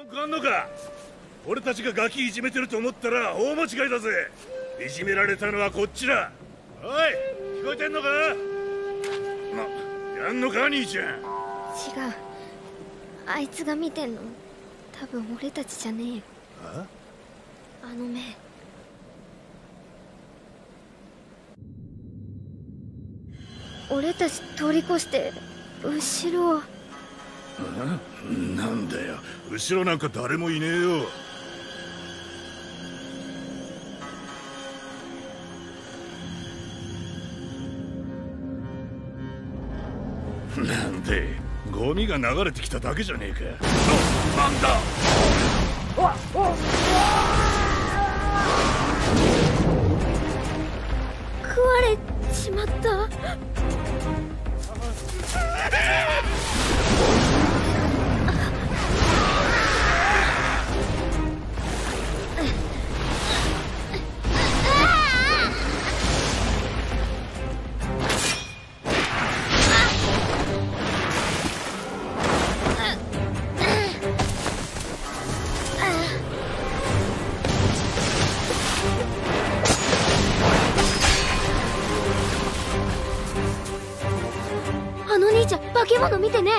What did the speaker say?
文句あんのか。俺たちがガキいじめてると思ったら大間違いだぜ。いじめられたのはこっちだ。おい聞こえてんのか？なやんのか兄ちゃん？違う。あいつが見てんの？多分俺たちじゃねえよ。あ？の目。俺たち通り越して後ろなんだよ。後ろなんか誰もいねえよ。なんでゴミが流れてきただけじゃねえか。なんだ。食われちまった。ゃ化け物見てね。